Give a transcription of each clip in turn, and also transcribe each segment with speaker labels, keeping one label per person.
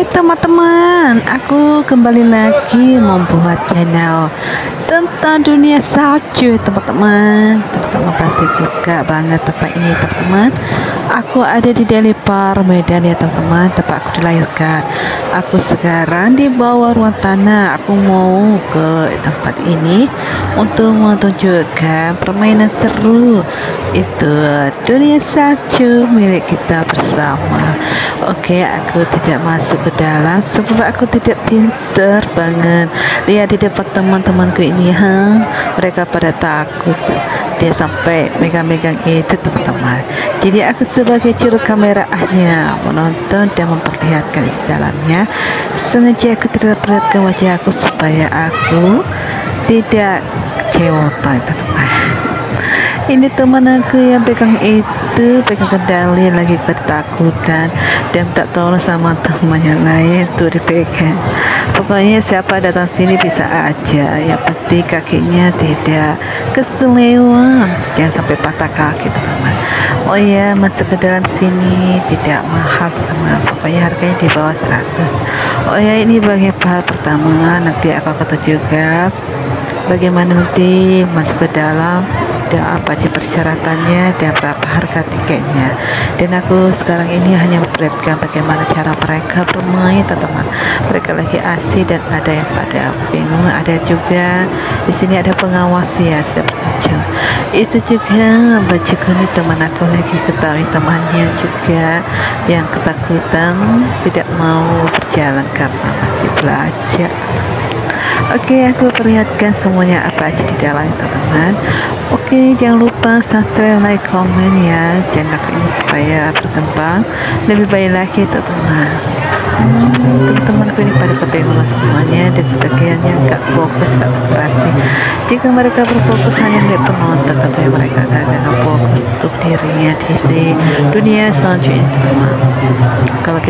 Speaker 1: Hai teman-teman, aku kembali lagi membuat channel tentang dunia salju teman-teman. Teman-teman pasti suka banget tempat ini teman-teman Aku ada di Delhi Park, Medan ya teman-teman Tempat aku dilahirkan Aku sekarang di bawah ruang tanah Aku mau ke tempat ini Untuk menunjukkan permainan seru Itu dunia salju milik kita bersama Oke, aku tidak masuk ke dalam sebab aku tidak pintar banget. Lihat di depan teman-temanku ini, ha? Mereka pada takut. Dia sampai megang-megang itu teman-teman. Jadi aku sebagai juru kameraahnya menonton dan memperlihatkan di dalamnya. Sengaja aku tidak perlihatkan wajah aku supaya aku tidak kecewa teman-teman ini teman aku yang pegang itu pegang kendali lagi ketakutan dan tak tahu sama teman yang lain tuh dipegang pokoknya siapa datang sini bisa aja. Ya pasti kakinya tidak keselewang. Jangan sampai patah kaki teman oh ya masuk ke dalam sini tidak mahal teman pokoknya harganya di bawah 100 oh ya ini bagi tahap pertama. Nanti aku akan juga bagaimana nanti masuk ke dalam ada apa aja persyaratannya dan berapa harga tiketnya. Dan aku sekarang ini hanya memperlihatkan bagaimana cara mereka bermain teman-teman. Mereka lagi asik dan ada yang pada bingung. Ada juga di sini ada pengawas ya berkunjung itu juga baju kuning teman? Aku lagi ketahui temannya juga yang ketakutan tidak mau berjalan karena masih belajar Oke, okay, aku perlihatkan semuanya apa aja di dalam teman-teman. Oke, okay, jangan lupa subscribe, like, komen ya channel ini supaya berkembang lebih baik lagi teman-teman. Teman-temanku ini pada kebingungan semuanya dan sebagiannya nggak fokus, nggak konsentrasi. Jika mereka berfokus hanya lihat penonton, tapi mereka akan fokus untuk dirinya di dunia selanjutnya teman.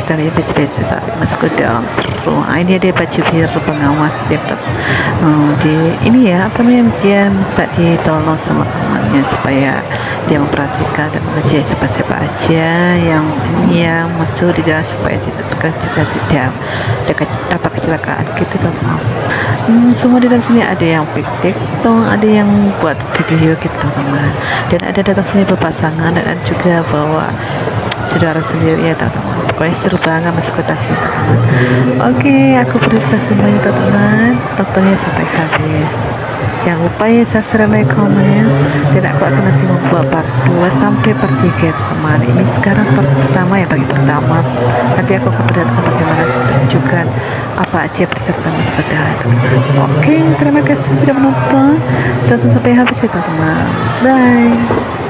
Speaker 1: Lihat baju-baju tapi masuk ke dalam seru. Ah, ini dia baju biru pengawas dia uh, di ini ya apa namanya dia minta ditolong sama temannya supaya dia memperhatikan dan mengecek siapa-siapa aja yang ini yang masuk di dalam supaya tidak tidak tidak dekat dapat kecelakaan gitu teman hmm, semua di dalam sini ada yang piknik tong ada yang buat video gitu teman dan ada datang sini berpasangan dan ada juga bawa saudara sendiri ya teman-teman. Pokoknya seru banget masuk ke tasnya teman-teman oke aku periksa semuanya teman-teman. Tontonnya sampai habis. Jangan lupa ya subscribe like komen. Dan aku akan nanti membuat part 2 sampai part 3 teman ini sekarang part pertama ya bagi pertama. Nanti aku akan perlihatkan bagaimana tunjukkan apa aja peserta teman-teman oke terima kasih sudah menonton. Tonton sampai habis ya teman-teman. Bye